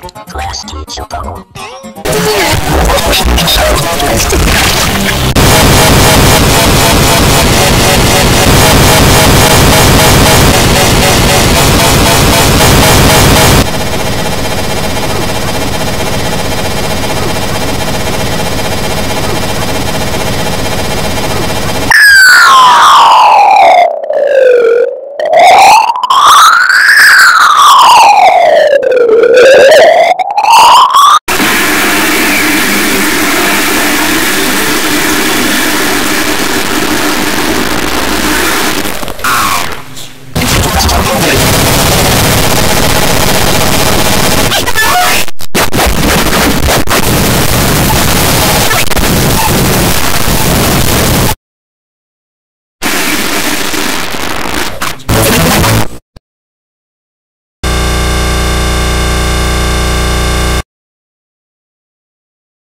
Glass teacher.